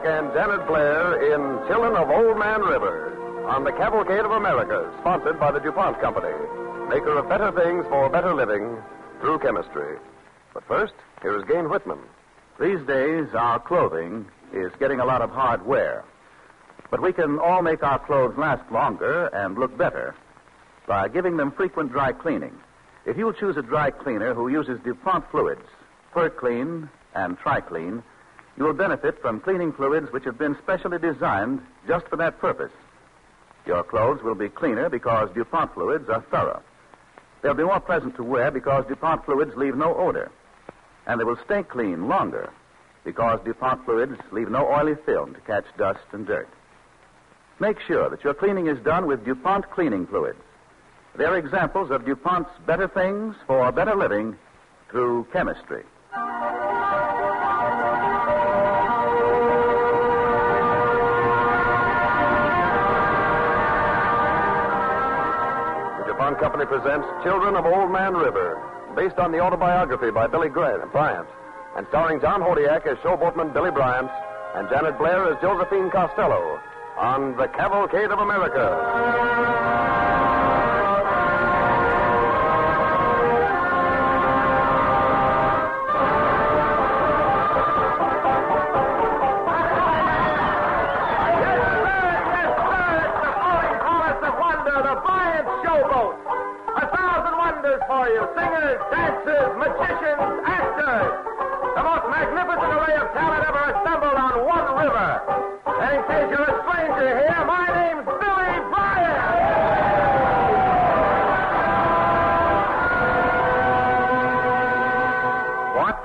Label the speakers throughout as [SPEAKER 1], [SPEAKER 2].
[SPEAKER 1] Hodiak and Janet Blair in Children of Old Man River on the Cavalcade of America, sponsored by the DuPont Company, maker of better things for better living through chemistry. But first, here is Gayne Whitman.
[SPEAKER 2] These days, our clothing is getting a lot of hard wear. But we can all make our clothes last longer and look better by giving them frequent dry cleaning. If you'll choose a dry cleaner who uses DuPont fluids, Perclene and Triclene, you will benefit from cleaning fluids which have been specially designed just for that purpose. Your clothes will be cleaner because DuPont fluids are thorough. They'll be more pleasant to wear because DuPont fluids leave no odor. And they will stay clean longer because DuPont fluids leave no oily film to catch dust and dirt. Make sure that your cleaning is done with DuPont cleaning fluids. They're examples of DuPont's better things for better living through chemistry.
[SPEAKER 1] Company presents Children of Old Man River, based on the autobiography by Billy Bryant, and starring John Hodiak as showboatman Billy Bryant and Janet Blair as Josephine Costello on the Cavalcade of America.
[SPEAKER 3] For you. Singers, dancers, magicians, actors. The most magnificent array of talent ever assembled on one river. And in case you're a stranger here, my name's Billy Bryant. What?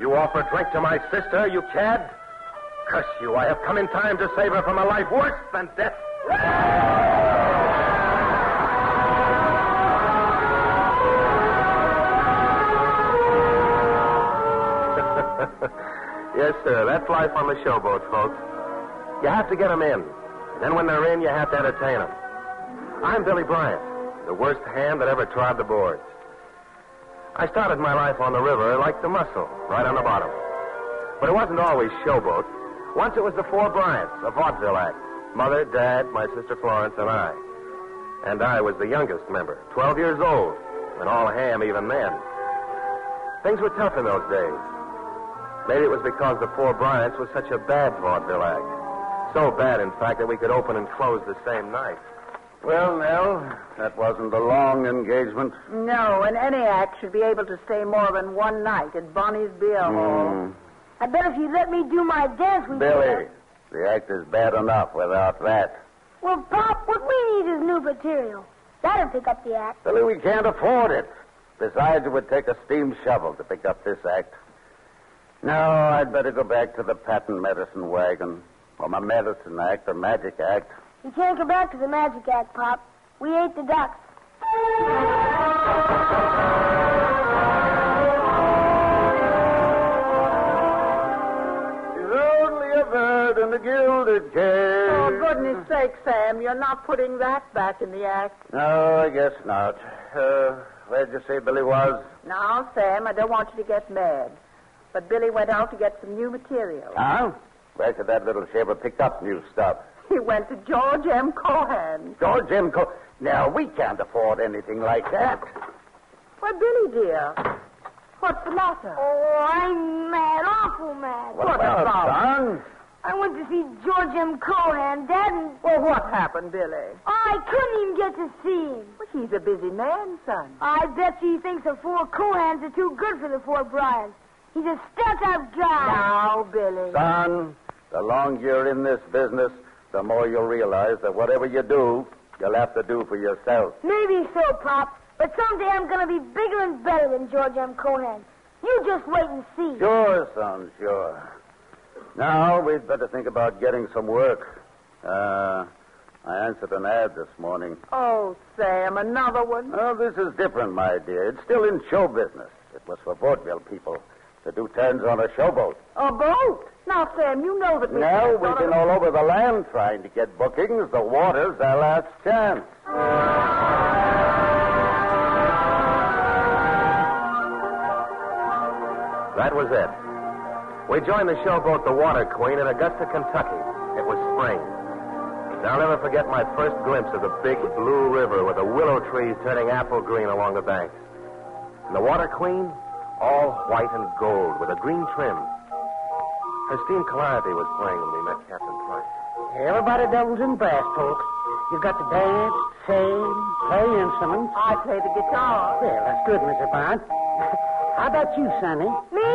[SPEAKER 3] You offer drink to my sister, you cad? Curse you, I have come in time to save her from a life worse than death. Yes, sir. That's life on the showboat, folks. You have to get them in. And then when they're in, you have to entertain them. I'm Billy Bryant, the worst hand that ever trod the boards. I started my life on the river like the muscle, right on the bottom. But it wasn't always showboat. Once it was the Four Bryants, a vaudeville act. Mother, Dad, my sister Florence, and I. And I was the youngest member, 12 years old, and all ham even then. Things were tough in those days. Maybe it was because the Four Bryants was such a bad vaudeville act. So bad, in fact, that we could open and close the same night.
[SPEAKER 2] Well, Nell, that wasn't a long engagement.
[SPEAKER 4] No, and any act should be able to stay more than one night at Bonnie's Beer Hall.
[SPEAKER 2] Mm.
[SPEAKER 5] I bet if you let me do my dance, we
[SPEAKER 2] Billy, the act is bad enough without that.
[SPEAKER 5] Well, Pop, what we need is new material. That'll pick up the act.
[SPEAKER 2] Billy, we can't afford it. Besides, it would take a steam shovel to pick up this act. No, I'd better go back to the patent medicine wagon. Or my medicine act or magic act.
[SPEAKER 5] You can't go back to the magic act, Pop. We ate the ducks.
[SPEAKER 2] She's only a bird in the gilded cage.
[SPEAKER 4] Oh, goodness sake, Sam, you're not putting that back in the act.
[SPEAKER 2] No, I guess not. Uh, where'd you say Billy was?
[SPEAKER 4] Now, Sam, I don't want you to get mad. But Billy went out to get some new material.
[SPEAKER 2] Huh? Where could that little shaver pick up new stuff?
[SPEAKER 4] He went to George M. Cohan.
[SPEAKER 2] George M. Co. Now, we can't afford anything like that.
[SPEAKER 4] Why, Billy, dear, what's the matter?
[SPEAKER 5] Oh, I'm mad, awful mad.
[SPEAKER 2] What,
[SPEAKER 4] What
[SPEAKER 2] about,
[SPEAKER 4] about?
[SPEAKER 2] son?
[SPEAKER 5] I went to see George M. Cohan, Dad, and
[SPEAKER 4] Well, what happened, Billy?
[SPEAKER 5] I couldn't even get to see him.
[SPEAKER 4] Well, he's a busy man, son.
[SPEAKER 5] I bet he thinks the four Cohans are too good for the four Bryants. He's a stuck-up guy.
[SPEAKER 4] Now, Billy.
[SPEAKER 2] Son, the longer you're in this business, the more you'll realize that whatever you do, you'll have to do for yourself.
[SPEAKER 5] Maybe so, Pop. But someday I'm going to be bigger and better than George M. Cohan. You just wait and see.
[SPEAKER 2] Sure, son, sure. Now, we'd better think about getting some work. Uh, I answered an ad this morning.
[SPEAKER 4] Oh, Sam, another one?
[SPEAKER 2] Oh, this is different, my dear. It's still in show business. It was for vaudeville people to do turns on a showboat.
[SPEAKER 4] A boat? Now, Sam, you know that we
[SPEAKER 2] Now
[SPEAKER 4] can't
[SPEAKER 2] we've been
[SPEAKER 4] to-
[SPEAKER 2] all over the land trying to get bookings. The water's our last chance.
[SPEAKER 1] That was it.
[SPEAKER 3] We joined the showboat the Water Queen in Augusta, Kentucky. It was spring. And I'll never forget my first glimpse of the big blue river with the willow trees turning apple green along the banks. And the Water Queen, all white and gold with a green trim. Her steam calliope was playing when we met Captain Price.
[SPEAKER 6] Everybody doubles in brass, folks. You've got to dance, sing, play instruments.
[SPEAKER 7] I play the guitar.
[SPEAKER 6] Well, that's good, Mr. Bond. How about you, Sonny?
[SPEAKER 5] Me?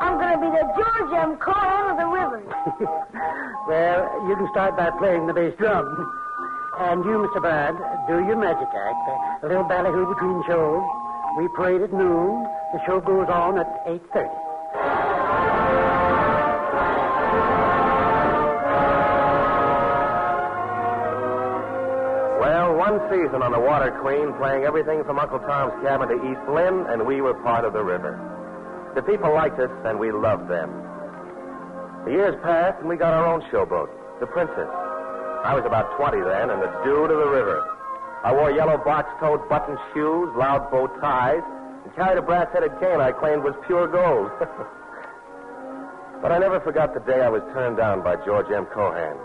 [SPEAKER 5] I'm going to be the George M. Cohan of the river.
[SPEAKER 6] well, you can start by playing the bass drum. And you, Mr. Bond, do your magic act. A little ballyhoo between shows. We parade at noon. The show goes on at 8.30.
[SPEAKER 3] Well, one season on the Water Queen, playing everything from Uncle Tom's Cabin to East Lynne, and we were part of the river. The people liked us, and we loved them. The years passed, and we got our own showboat, the Princess. I was about 20 then, and the dude of the river. I wore yellow box-toed button shoes, loud bow ties, and carried a brass-headed cane I claimed was pure gold. but I never forgot the day I was turned down by George M. Cohan.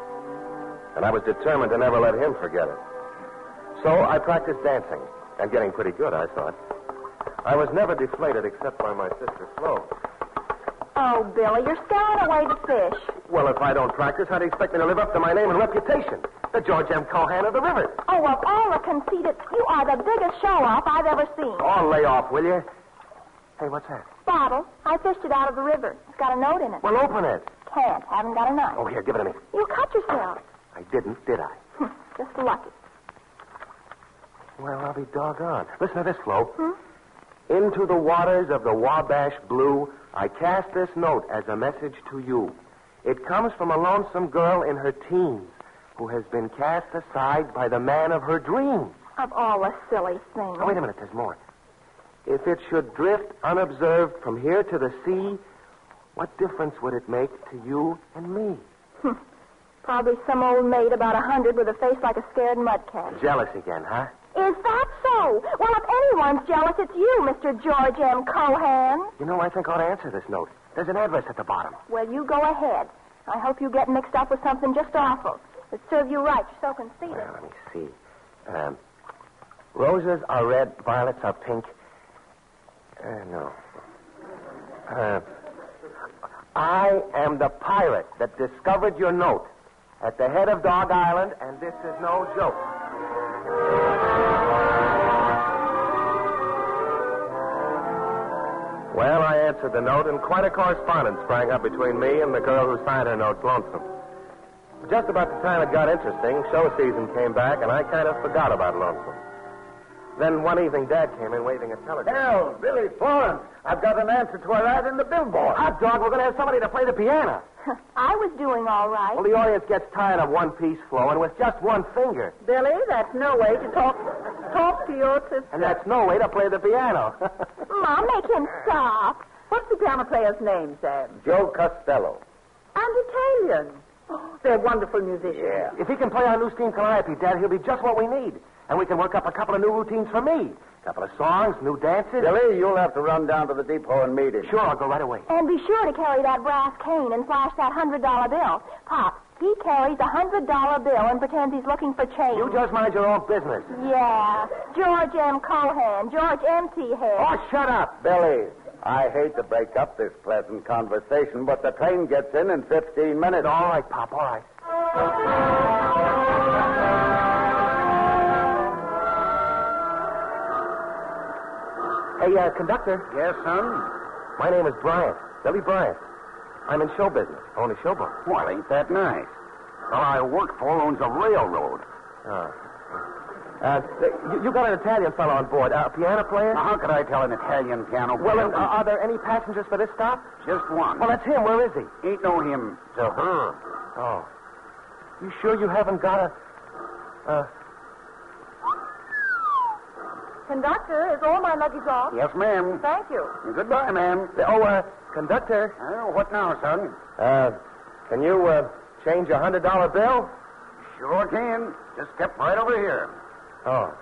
[SPEAKER 3] And I was determined to never let him forget it. So I practiced dancing, and getting pretty good, I thought. I was never deflated except by my sister Flo.
[SPEAKER 7] Oh, Billy, you're scaring away the fish.
[SPEAKER 3] Well, if I don't practice, how do you expect me to live up to my name and reputation? The George M. Cohan of the river.
[SPEAKER 7] Oh, of all the conceited, you are the biggest show-off I've ever seen.
[SPEAKER 3] Oh, lay off, will you? Hey, what's that?
[SPEAKER 7] Bottle. I fished it out of the river. It's got a note in it.
[SPEAKER 3] Well, open it.
[SPEAKER 7] Can't. Haven't got a knife.
[SPEAKER 3] Oh, here, give it to me.
[SPEAKER 7] You cut yourself.
[SPEAKER 3] I didn't, did I?
[SPEAKER 7] Just lucky.
[SPEAKER 3] Well, I'll be doggone. Listen to this, Flo. Hmm? Into the waters of the Wabash Blue, I cast this note as a message to you. It comes from a lonesome girl in her teens who has been cast aside by the man of her dreams.
[SPEAKER 7] Of all the silly things.
[SPEAKER 3] Oh, wait a minute, there's more. If it should drift unobserved from here to the sea, what difference would it make to you and me? Hmm.
[SPEAKER 7] Probably some old maid about a hundred with a face like a scared mudcat.
[SPEAKER 3] Jealous again, huh?
[SPEAKER 7] Is that so? Well, if anyone's jealous, it's you, Mr. George M. Cohan.
[SPEAKER 3] You know, I think I ought to answer this note. There's an address at the bottom.
[SPEAKER 7] Well, you go ahead. I hope you get mixed up with something just awful. It serves you right. You're so conceited.
[SPEAKER 3] Well, let me see. Um, roses are red, violets are pink. Uh, no. Uh, I am the pirate that discovered your note at the head of Dog Island, and this is no joke. Well, I answered the note, and quite a correspondence sprang up between me and the girl who signed her note, Lonesome. Just about the time it got interesting, show season came back, and I kind of forgot about Lonesome. Then one evening, Dad came in waving a telegram.
[SPEAKER 6] Hell, Billy Florence. I've got an answer to our ad in the billboard.
[SPEAKER 3] Hot dog, we're going to have somebody to play the piano.
[SPEAKER 7] I was doing all right.
[SPEAKER 3] Well, the audience gets tired of one piece flowing with just one finger.
[SPEAKER 7] Billy, that's no way to talk talk to your sister.
[SPEAKER 3] And that's no way to play the piano.
[SPEAKER 7] Mom, make him stop. What's the piano player's name, Sam?
[SPEAKER 3] Joe Costello.
[SPEAKER 7] And Italian. Oh, they're wonderful musicians.
[SPEAKER 3] If he can play our new steam calliope, Dad, he'll be just what we need. And we can work up a couple of new routines for me. A couple of songs, new dances.
[SPEAKER 8] Billy, you'll have to run down to the depot and meet him.
[SPEAKER 3] Sure, I'll go right away.
[SPEAKER 7] And be sure to carry that brass cane and flash that hundred dollar bill. Pop, he carries a hundred dollar bill and pretends he's looking for change.
[SPEAKER 3] You just mind your own business.
[SPEAKER 7] Yeah. George M. Cohan, George M.T. Head.
[SPEAKER 3] Oh, shut up.
[SPEAKER 8] Billy, I hate to break up this pleasant conversation, but the train gets in in 15 minutes.
[SPEAKER 3] All right, Pop, all right. Hey, uh, conductor.
[SPEAKER 8] Yes, son?
[SPEAKER 3] My name is Bryant. Billy Bryant. I'm in show business. Own a showboat.
[SPEAKER 8] Well, ain't that nice? Well, I work for owns a railroad.
[SPEAKER 3] Oh. Uh, you, you got an Italian fellow on board. Uh, a piano player?
[SPEAKER 8] Now, how could I tell an Italian piano
[SPEAKER 3] Well,
[SPEAKER 8] player?
[SPEAKER 3] then, uh, are there any passengers for this stop?
[SPEAKER 8] Just one.
[SPEAKER 3] Well, that's him. Where is he?
[SPEAKER 8] Ain't no him to her.
[SPEAKER 3] Oh. You sure you haven't got a. Uh,
[SPEAKER 7] Conductor, is all my luggage off?
[SPEAKER 8] Yes, ma'am.
[SPEAKER 7] Thank you.
[SPEAKER 8] Goodbye, ma'am.
[SPEAKER 3] oh, uh, conductor.
[SPEAKER 8] Uh, what now, son?
[SPEAKER 3] Uh, can you, uh, change a hundred dollar bill?
[SPEAKER 8] Sure can. Just step right over here.
[SPEAKER 3] Oh.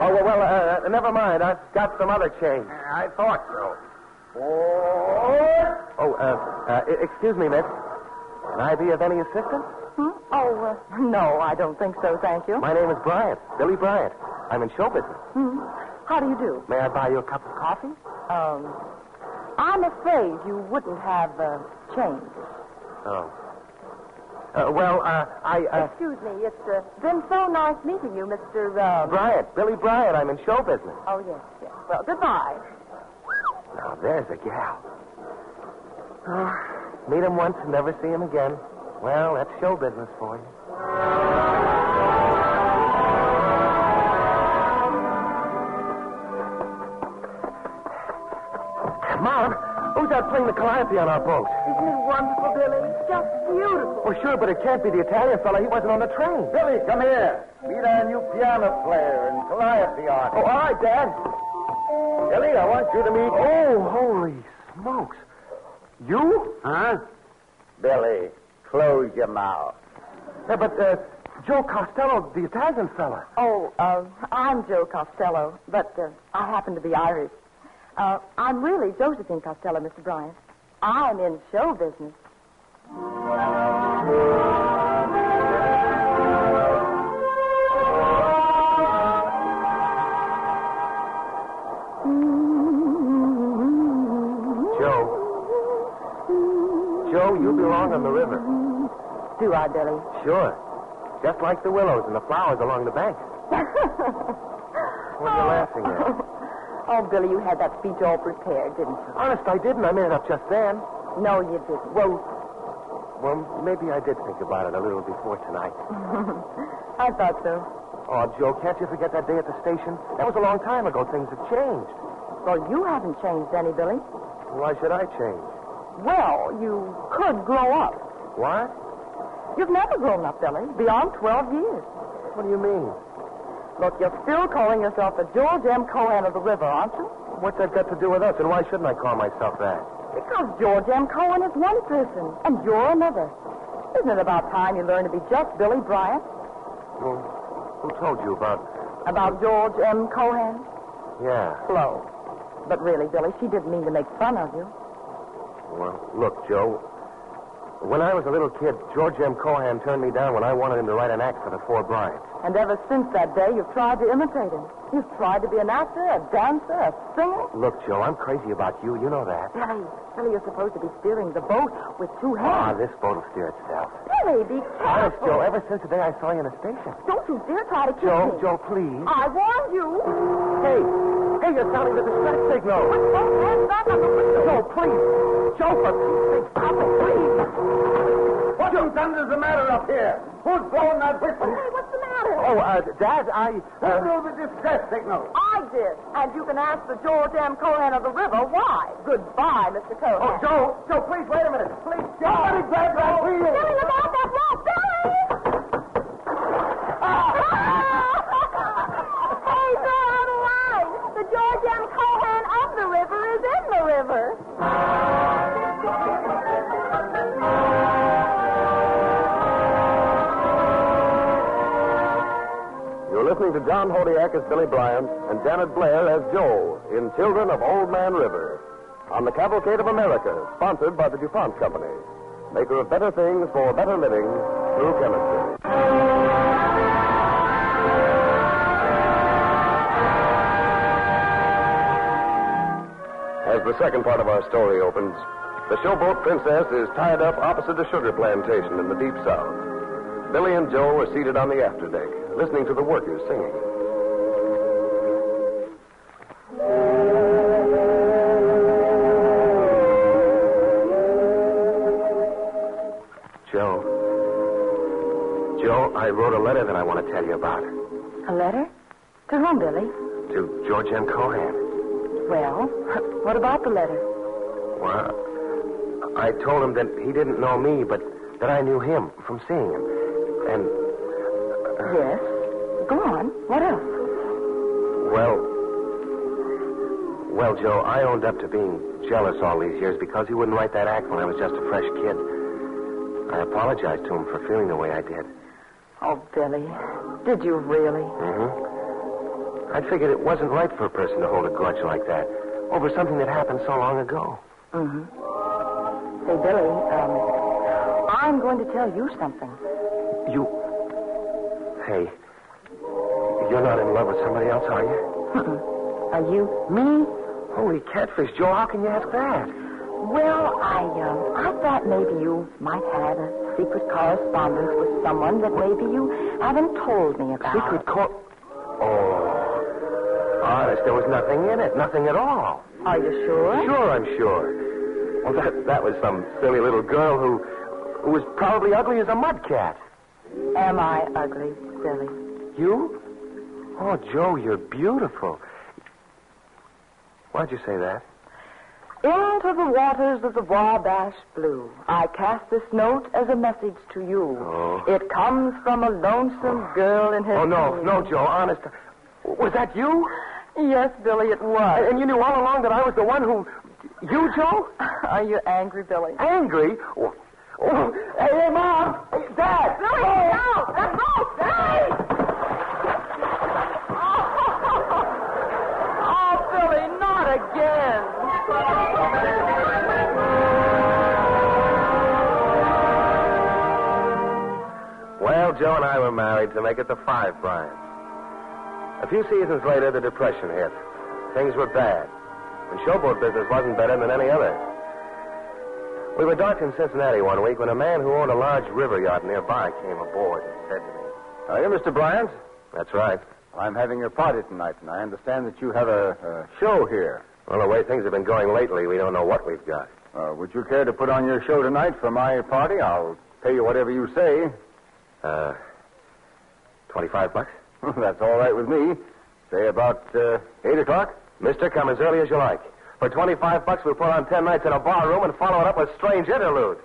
[SPEAKER 3] Oh, well, well uh, uh, never mind. I've got some other change.
[SPEAKER 8] I thought so.
[SPEAKER 3] Oh, Oh, uh, uh, excuse me, miss. Can I be of any assistance?
[SPEAKER 7] Hmm? Oh, uh, no, I don't think so, thank you.
[SPEAKER 3] My name is Bryant, Billy Bryant. I'm in show business.
[SPEAKER 7] Hmm. How do you do?
[SPEAKER 3] May I buy you a cup of coffee?
[SPEAKER 7] Um, I'm afraid you wouldn't have uh, change.
[SPEAKER 3] Oh. Uh, well, uh, I, uh,
[SPEAKER 7] Excuse me, it's uh, been so nice meeting you, Mr. Uh...
[SPEAKER 3] Bryant, Billy Bryant. I'm in show business.
[SPEAKER 7] Oh, yes, yes. Well, goodbye.
[SPEAKER 3] Now, there's a gal. Oh, meet him once and never see him again. Well, that's show business for you. Mom, who's that playing the calliope on our boat?
[SPEAKER 5] Isn't wonderful, Billy? Just beautiful.
[SPEAKER 3] Well, sure, but it can't be the Italian fella. He wasn't on the train.
[SPEAKER 6] Billy, come here. Meet our new piano player and calliope artist.
[SPEAKER 3] Oh, all right, Dad.
[SPEAKER 6] Billy, I want you to meet.
[SPEAKER 3] Oh, holy smokes. You?
[SPEAKER 6] Huh? Billy, close your mouth.
[SPEAKER 3] Yeah, but, uh, Joe Costello, the Italian fella.
[SPEAKER 7] Oh, uh, I'm Joe Costello, but uh, I happen to be Irish. Uh, I'm really Josephine Costello, Mr. Bryant. I'm in show business.
[SPEAKER 3] Joe. Joe, you belong on the river.
[SPEAKER 7] Do I, Billy?
[SPEAKER 3] Sure. Just like the willows and the flowers along the bank. What are you laughing at?
[SPEAKER 7] Oh, Billy, you had that speech all prepared, didn't you?
[SPEAKER 3] Honest, I didn't. I made it up just then.
[SPEAKER 7] No, you didn't.
[SPEAKER 3] Well, well, maybe I did think about it a little before tonight.
[SPEAKER 7] I thought so.
[SPEAKER 3] Oh, Joe, can't you forget that day at the station? That was a long time ago. Things have changed.
[SPEAKER 7] Well, you haven't changed any, Billy.
[SPEAKER 3] Why should I change?
[SPEAKER 7] Well, you could grow up.
[SPEAKER 3] What?
[SPEAKER 7] You've never grown up, Billy, beyond 12 years.
[SPEAKER 3] What do you mean?
[SPEAKER 7] Look, you're still calling yourself the George M. Cohan of the river, aren't you?
[SPEAKER 3] What's that got to do with us? And why shouldn't I call myself that?
[SPEAKER 7] Because George M. Cohan is one person, and you're another. Isn't it about time you learned to be just Billy Bryant?
[SPEAKER 3] Well, who told you about?
[SPEAKER 7] About George M. Cohan?
[SPEAKER 3] Yeah.
[SPEAKER 7] Flo. But really, Billy, she didn't mean to make fun of you.
[SPEAKER 3] Well, look, Joe. When I was a little kid, George M. Cohan turned me down when I wanted him to write an act for the Four Bryants.
[SPEAKER 7] And ever since that day, you've tried to imitate him. You've tried to be an actor, a dancer, a singer.
[SPEAKER 3] Look, Joe, I'm crazy about you. You know that.
[SPEAKER 7] Billy, Billy, you're supposed to be steering the boat with two hands.
[SPEAKER 3] Ah, this boat will steer itself.
[SPEAKER 7] Billy, be careful. Honest.
[SPEAKER 3] Joe, ever since the day I saw you in the station.
[SPEAKER 7] Don't you dare try to kill me.
[SPEAKER 3] Joe. Joe, please.
[SPEAKER 7] I warned you.
[SPEAKER 3] Hey, hey, you're sounding the distress signal.
[SPEAKER 7] Put both hands back on the window.
[SPEAKER 3] Joe, please. Joe, for Pete's sake, stop it, please.
[SPEAKER 6] What in thunder's the matter up here? Who's blowing that whistle?
[SPEAKER 7] Hey, what's the matter?
[SPEAKER 3] Oh, uh, Dad, I.
[SPEAKER 6] Who
[SPEAKER 3] Uh,
[SPEAKER 6] blew the distress signal?
[SPEAKER 7] I did. And you can ask the George M. Cohan of the river why. Goodbye, Mr. Cohan.
[SPEAKER 3] oh, Joe, Joe, please wait a minute. Please, Joe.
[SPEAKER 6] Somebody grab that wheel.
[SPEAKER 7] Billy, look out that rope,
[SPEAKER 1] listening to John Hodiak as Billy Bryant and Janet Blair as Joe in Children of Old Man River on the Cavalcade of America, sponsored by the DuPont Company, maker of better things for better living through chemistry. As the second part of our story opens, the showboat Princess is tied up opposite a sugar plantation in the deep south. Billy and Joe are seated on the afterdeck, listening to the workers singing. Joe. Joe, I wrote a letter that I want to tell you about.
[SPEAKER 7] A letter? To whom, Billy?
[SPEAKER 1] To George M. Cohan.
[SPEAKER 7] Well, what about the letter?
[SPEAKER 3] Well, I told him that he didn't know me, but that I knew him from seeing him. And,
[SPEAKER 7] Yes. Go on. What else?
[SPEAKER 3] well, well, Joe, I owned up to being jealous all these years because he wouldn't write that act when I was just a fresh kid. I apologized to him for feeling the way I did.
[SPEAKER 7] Oh, Billy. Did you really?
[SPEAKER 3] Mm-hmm. I figured it wasn't right for a person to hold a grudge like that over something that happened so long ago.
[SPEAKER 7] Mm-hmm. Say, Billy, um, I'm going to tell you something.
[SPEAKER 3] You. Hey, you're not in love with somebody else, are you?
[SPEAKER 7] Mm-mm. Are you? Me?
[SPEAKER 3] Holy catfish, Joe, how can you ask that?
[SPEAKER 7] Well, I, um, I thought maybe you might have a secret correspondence with someone that maybe you haven't told me about.
[SPEAKER 3] Secret call. Oh. Honest, there was nothing in it. Nothing at all.
[SPEAKER 7] Are you sure?
[SPEAKER 3] Sure, I'm sure. Well, that, that was some silly little girl who, who was probably ugly as a mud cat.
[SPEAKER 7] Am I ugly, Billy?
[SPEAKER 3] You? Oh, Joe, you're beautiful. Why'd you say that?
[SPEAKER 7] Into the waters of the Wabash Blue, I cast this note as a message to you.
[SPEAKER 3] Oh.
[SPEAKER 7] It comes from a lonesome oh. girl in her.
[SPEAKER 3] Oh, no,
[SPEAKER 7] dream.
[SPEAKER 3] no, Joe, honest. Was that you?
[SPEAKER 7] Yes, Billy, it was.
[SPEAKER 3] And you knew all along that I was the one who. You, Joe?
[SPEAKER 7] Are you angry, Billy?
[SPEAKER 3] Angry? Oh, oh, hey, hey, Mom! Dad!
[SPEAKER 7] Billy,
[SPEAKER 3] Oh.
[SPEAKER 7] no! Let go!
[SPEAKER 3] Joe and I were married to make it to five, Brian. A few seasons later, the Depression hit. Things were bad. And showboat business wasn't better than any other. We were docked in Cincinnati one week when a man who owned a large river yacht nearby came aboard and said to me,
[SPEAKER 2] Are you Mr. Bryant?
[SPEAKER 3] That's right.
[SPEAKER 2] I'm having your party tonight, and I understand that you have a, a show here.
[SPEAKER 3] Well, the way things have been going lately, we don't know what we've got.
[SPEAKER 2] Uh, would you care to put on your show tonight for my party? I'll pay you whatever you say.
[SPEAKER 3] Uh, 25 bucks?
[SPEAKER 2] That's all right with me. Say about uh, 8 o'clock?
[SPEAKER 3] Mister, come as early as you like. For 25 bucks, we'll put on 10 nights in a bar room and follow it up with strange interlude.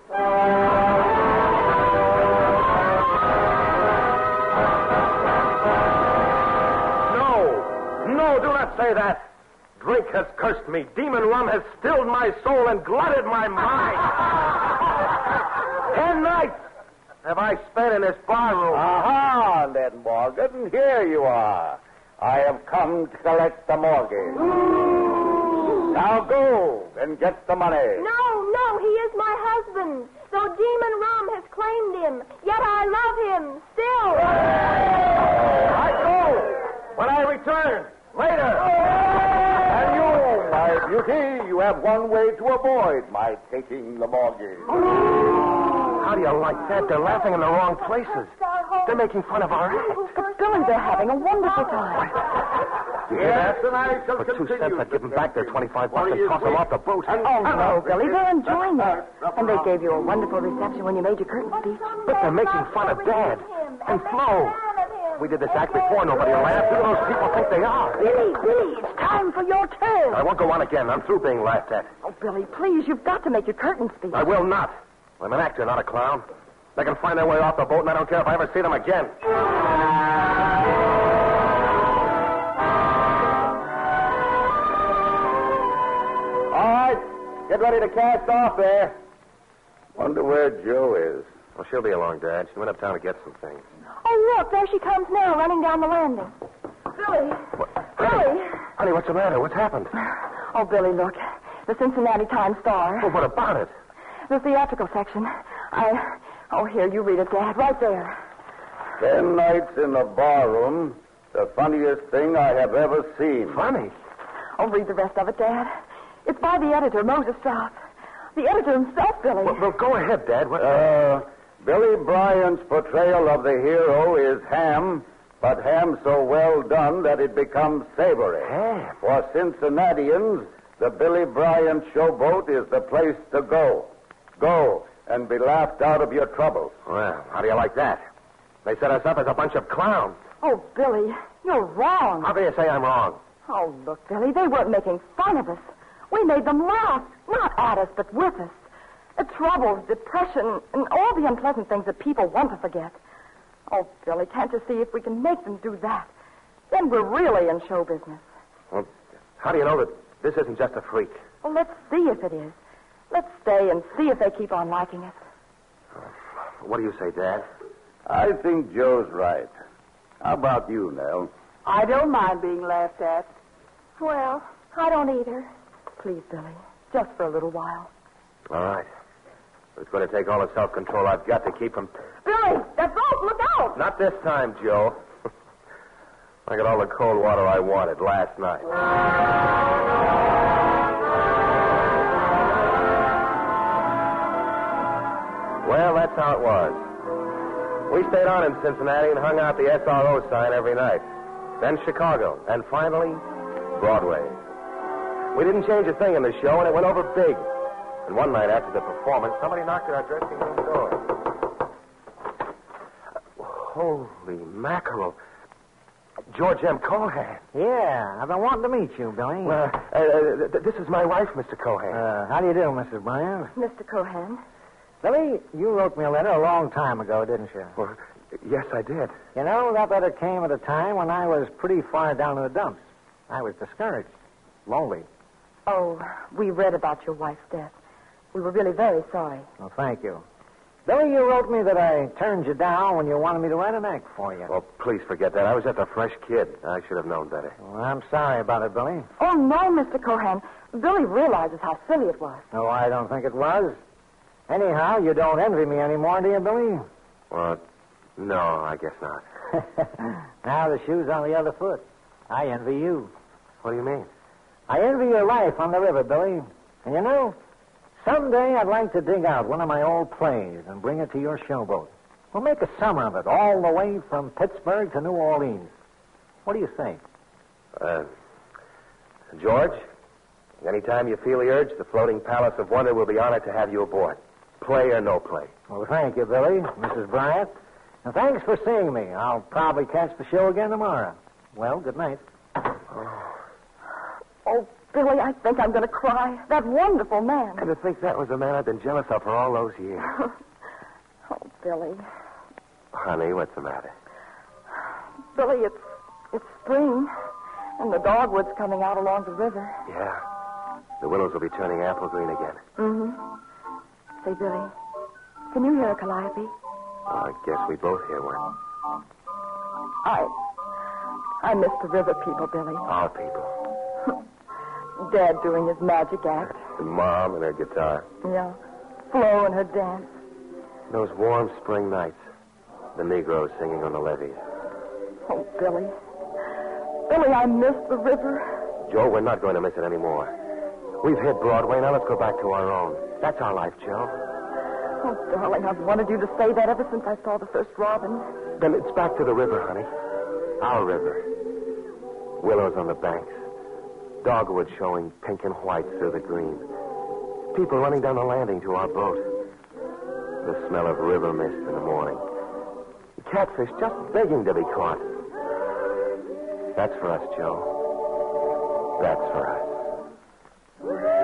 [SPEAKER 3] No! No, do not say that. Drink has cursed me. Demon rum has stilled my soul and glutted my mind. Ten nights have I spent in this bar room.
[SPEAKER 2] Aha, Ned Morgan, here you are. I have come to collect the mortgage. Now go and get the money.
[SPEAKER 9] No, no, he is my husband. Though Demon Rum has claimed him, yet I love him still.
[SPEAKER 3] I go when I return later.
[SPEAKER 2] And you, my beauty, you have one way to avoid my taking the mortgage.
[SPEAKER 3] How do you like that? They're laughing in the wrong places. They're making fun of our act.
[SPEAKER 7] But Billy, they're having a wonderful time.
[SPEAKER 3] You hear that? For two cents, I'd give them back their 25 bucks and toss them off the boat.
[SPEAKER 7] Oh, no, Billy, they're enjoying it. And they gave you a wonderful reception when you made your curtain speech.
[SPEAKER 3] But they're making fun of Dad and Flo. We did this act before. Nobody laughed. Who do those people think they are?
[SPEAKER 7] Billy, Billy, it's time for your turn.
[SPEAKER 3] I won't go on again. I'm through being laughed at.
[SPEAKER 7] Oh, Billy, please, you've got to make your curtain speech.
[SPEAKER 3] I will not. I'm an actor, not a clown. They can find their way off the boat, and I don't care if I ever see them again.
[SPEAKER 2] All right, get ready to cast off there. Wonder where Joe is.
[SPEAKER 3] Well, she'll be along, Dad. She went uptown to get some things.
[SPEAKER 9] Oh, look, there she comes now, running down the landing. Billy. Billy.
[SPEAKER 3] Honey, what's the matter? What's happened?
[SPEAKER 7] Oh, Billy, look. The Cincinnati Times Star.
[SPEAKER 3] Well, what about it?
[SPEAKER 7] The theatrical section. I. Oh, here, you read it, Dad. Right there.
[SPEAKER 2] Ten nights in the barroom, the funniest thing I have ever seen.
[SPEAKER 3] Funny.
[SPEAKER 7] Oh, read the rest of it, Dad. It's by the editor, Moses Strauss. The editor himself, Billy.
[SPEAKER 3] Well, well go ahead, Dad. What...
[SPEAKER 2] Uh, Billy Bryant's portrayal of the hero is ham, but ham so well done that it becomes savory.
[SPEAKER 3] Ham?
[SPEAKER 2] For Cincinnatians, the Billy Bryant showboat is the place to go. Go and be laughed out of your troubles.
[SPEAKER 3] Well, how do you like that? They set us up as a bunch of clowns.
[SPEAKER 7] Oh, Billy, you're wrong.
[SPEAKER 3] How can you say I'm wrong?
[SPEAKER 7] Oh, look, Billy, they weren't making fun of us. We made them laugh, not at us, but with us. The troubles, depression, and all the unpleasant things that people want to forget. Oh, Billy, can't you see if we can make them do that? Then we're really in show business.
[SPEAKER 3] Well, how do you know that this isn't just a freak?
[SPEAKER 7] Well, let's see if it is. Let's stay and see if they keep on liking us.
[SPEAKER 3] What do you say, Dad?
[SPEAKER 2] I think Joe's right. How about you, Nell?
[SPEAKER 7] I don't mind being laughed at.
[SPEAKER 9] Well, I don't either.
[SPEAKER 7] Please, Billy, just for a little while.
[SPEAKER 3] All right. It's going to take all the self control I've got to keep from.
[SPEAKER 7] Billy, that boat, look out!
[SPEAKER 3] Not this time, Joe. I got all the cold water I wanted last night. Well, that's how it was. We stayed on in Cincinnati and hung out the SRO sign every night. Then Chicago, and finally, Broadway. We didn't change a thing in the show, and it went over big. And one night after the performance, somebody knocked at our dressing room door. Holy mackerel. George M. Cohan.
[SPEAKER 6] Yeah, I've been wanting to meet you, Billy.
[SPEAKER 3] Well, uh, uh, th- this is my wife, Mr. Cohan.
[SPEAKER 6] Uh, how do you do, Mrs. Bryan?
[SPEAKER 7] Mr. Cohan.
[SPEAKER 6] Billy, you wrote me a letter a long time ago, didn't you?
[SPEAKER 3] Well, yes, I did.
[SPEAKER 6] You know, that letter came at a time when I was pretty far down in the dumps. I was discouraged, lonely.
[SPEAKER 7] Oh, we read about your wife's death. We were really very sorry.
[SPEAKER 6] Well, thank you. Billy, you wrote me that I turned you down when you wanted me to write an act for you.
[SPEAKER 3] Oh, please forget that. I was just a fresh kid. I should have known better.
[SPEAKER 6] Well, I'm sorry about it, Billy.
[SPEAKER 7] Oh, no, Mr. Cohan. Billy realizes how silly it was.
[SPEAKER 6] No, I don't think it was. Anyhow, you don't envy me anymore, do you, Billy?
[SPEAKER 3] Well, no, I guess not.
[SPEAKER 6] now the shoe's on the other foot. I envy you.
[SPEAKER 3] What do you mean?
[SPEAKER 6] I envy your life on the river, Billy. And you know, someday I'd like to dig out one of my old plays and bring it to your showboat. We'll make a summer of it, all the way from Pittsburgh to New Orleans. What do you think?
[SPEAKER 3] Uh, George, anytime you feel the urge, the Floating Palace of Wonder will be honored to have you aboard. Play or no play.
[SPEAKER 6] Well, thank you, Billy, Mrs. Bryant. And thanks for seeing me. I'll probably catch the show again tomorrow. Well, good night.
[SPEAKER 7] Oh, Billy, I think I'm going to cry. That wonderful man.
[SPEAKER 3] And to think that was the man I've been jealous of for all those years.
[SPEAKER 7] Oh, Billy.
[SPEAKER 3] Honey, what's the matter?
[SPEAKER 7] Billy, it's it's spring, and the dogwood's coming out along the river.
[SPEAKER 3] Yeah. The willows will be turning apple green again.
[SPEAKER 7] Mm-hmm. Say, Billy, can you hear a calliope?
[SPEAKER 3] I guess we both hear one.
[SPEAKER 7] I I miss the river people, Billy.
[SPEAKER 3] Our people.
[SPEAKER 7] Dad doing his magic act.
[SPEAKER 3] And Mom and her guitar.
[SPEAKER 7] Yeah. Flo and her dance.
[SPEAKER 3] Those warm spring nights. The Negroes singing on the levees.
[SPEAKER 7] Oh, Billy. Billy, I miss the river.
[SPEAKER 3] Joe, we're not going to miss it anymore. We've hit Broadway. Now let's go back to our own. That's our life, Joe.
[SPEAKER 7] Oh, darling, I've wanted you to say that ever since I saw the first robin.
[SPEAKER 3] Then it's back to the river, honey. Our river. Willows on the banks. Dogwood showing pink and white through the green. People running down the landing to our boat. The smell of river mist in the morning. Catfish just begging to be caught. That's for us, Joe. That's for us. John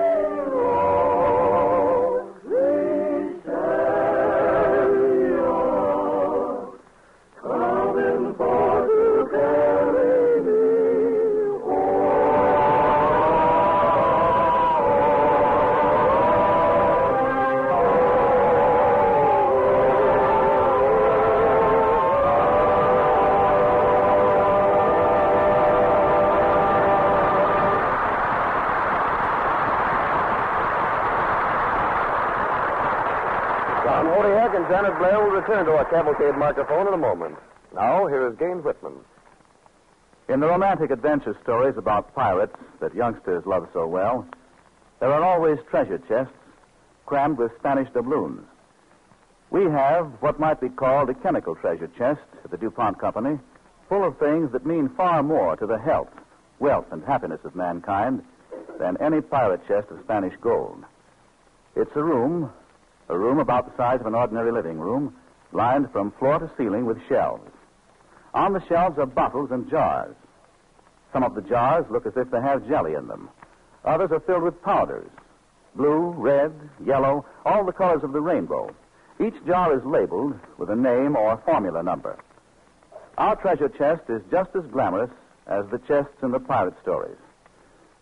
[SPEAKER 3] Janet Blair will return to our cavalcade microphone in a moment. Now, here is Gaines Whitman.
[SPEAKER 8] In the romantic adventure stories about pirates that youngsters love so well, there are always treasure chests crammed with Spanish doubloons. We have what might be called a chemical treasure chest at the DuPont Company, full of things that mean far more to the health, wealth, and happiness of mankind than any pirate chest of Spanish gold. It's a room, a room about the size of an ordinary living room, lined from floor to ceiling with shelves. On the shelves are bottles and jars. Some of the jars look as if they have jelly in them. Others are filled with powders blue, red, yellow, all the colors of the rainbow. Each jar is labeled with a name or formula number. Our treasure chest is just as glamorous as the chests in the pirate stories.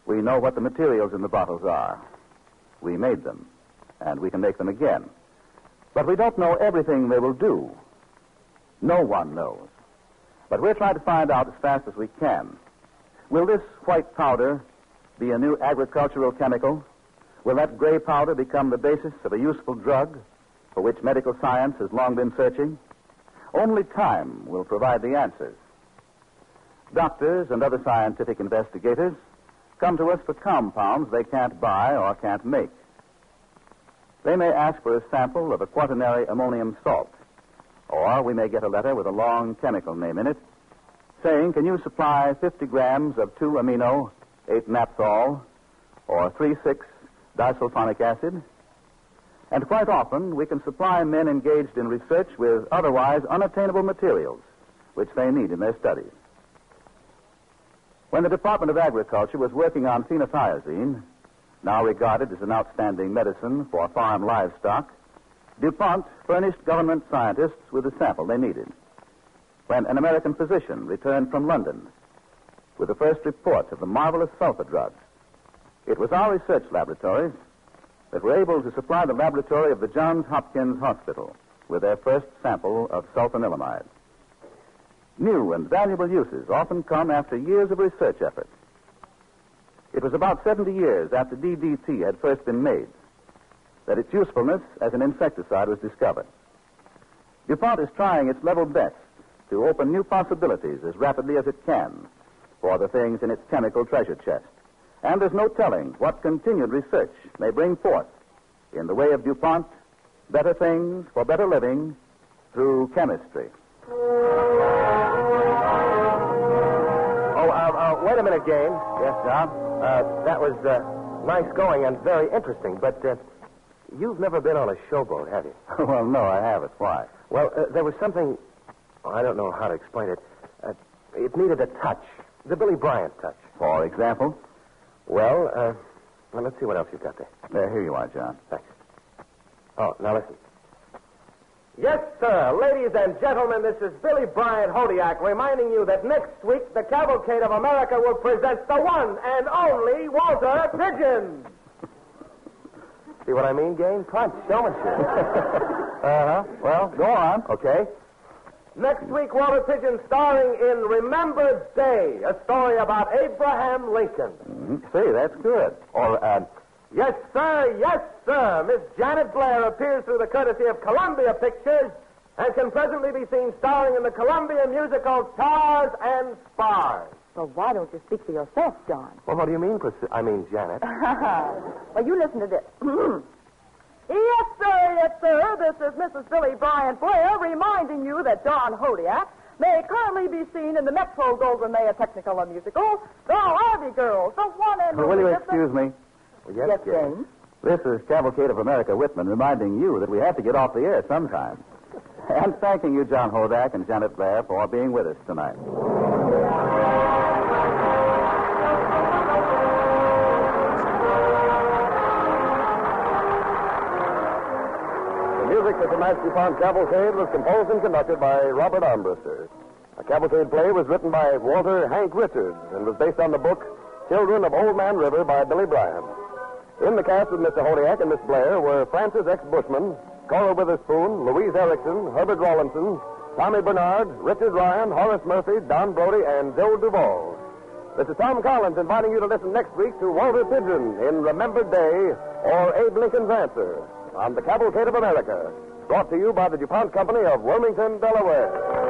[SPEAKER 8] We know what the materials in the bottles are. We made them, and we can make them again. But we don't know everything they will do. No one knows. But we're trying to find out as fast as we can. Will this white powder be a new agricultural chemical? Will that gray powder become the basis of a useful drug? for which medical science has long been searching? Only time will provide the answers. Doctors and other scientific investigators come to us for compounds they can't buy or can't make. They may ask for a sample of a quaternary ammonium salt, or we may get a letter with a long chemical name in it saying, Can you supply 50 grams of 2 amino 8 naphthol or 3 6 disulfonic acid? And quite often, we can supply men engaged in research with otherwise unattainable materials which they need in their studies. When the Department of Agriculture was working on phenothiazine, now regarded as an outstanding medicine for farm livestock, DuPont furnished government scientists with the sample they needed. When an American physician returned from London with the first report of the marvelous sulfa drug, it was our research laboratories that were able to supply the laboratory of the Johns Hopkins Hospital with their first sample of sulfanilamide. New and valuable uses often come after years of research effort. It was about 70 years after DDT had first been made that its usefulness as an insecticide was discovered. DuPont is trying its level best to open new possibilities as rapidly as it can for the things in its chemical treasure chest. And there's no telling what continued research may bring forth in the way of DuPont better things for better living through chemistry.
[SPEAKER 3] A minute, Gayne.
[SPEAKER 8] Yes, John?
[SPEAKER 3] Uh, that was uh, nice going and very interesting, but uh, you've never been on a showboat, have you?
[SPEAKER 8] well, no, I haven't. Why?
[SPEAKER 3] Well, uh, there was something. Oh, I don't know how to explain it. Uh, it needed a touch, the Billy Bryant touch.
[SPEAKER 8] For example?
[SPEAKER 3] Well, uh, well, let's see what else you've got there.
[SPEAKER 8] There, here you are, John.
[SPEAKER 3] Thanks. Oh, now listen. Yes, sir. Ladies and gentlemen, this is Billy Bryant Hodiak reminding you that next week the Cavalcade of America will present the one and only Walter Pidgeon. See what I mean, Gayne? Punch, showmanship.
[SPEAKER 8] Uh huh. Well, go on.
[SPEAKER 3] Okay. Next week, Walter Pidgeon starring in Remembered Day, a story about Abraham Lincoln.
[SPEAKER 8] Mm-hmm. See, that's good.
[SPEAKER 3] Or, uh, yes, sir, yes, sir. Miss Janet Blair appears through the courtesy of Columbia Pictures and can presently be seen starring in the Columbia musical Tars and Spars.
[SPEAKER 7] Well, why don't you speak for yourself, John?
[SPEAKER 3] Well, what do you mean, Pris- I mean, Janet?
[SPEAKER 7] well, you listen to this. yes, sir, yes, sir. This is Mrs. Billy Bryant Blair reminding you that John Hodiak may currently be seen in the Metro Goldwyn Mayer Technicolor musical, The Harvey Girls, the one and
[SPEAKER 8] Well, will you
[SPEAKER 7] only
[SPEAKER 8] excuse me?
[SPEAKER 3] Yes,
[SPEAKER 7] Yes. James.
[SPEAKER 8] This is Cavalcade of America Whitman reminding you that we have to get off the air sometime. And thanking you, John Hodiak and Janet Blair, for being with us tonight.
[SPEAKER 1] The music for tonight's DuPont Cavalcade was composed and conducted by Robert Armbruster. A cavalcade play was written by Walter Hank Richards and was based on the book Children of Old Man River by Billy Bryant. In the cast with Mr. Hodiak and Miss Blair were Francis X. Bushman, Cora Witherspoon, Louise Erickson, Herbert Rawlinson, Tommy Bernard, Richard Ryan, Horace Murphy, Don Brody, and Joe Duvall. This is Tom Collins inviting you to listen next week to Walter Pidgeon in Remembered Day or Abe Lincoln's Answer on the Cavalcade of America, brought to you by the DuPont Company of Wilmington, Delaware.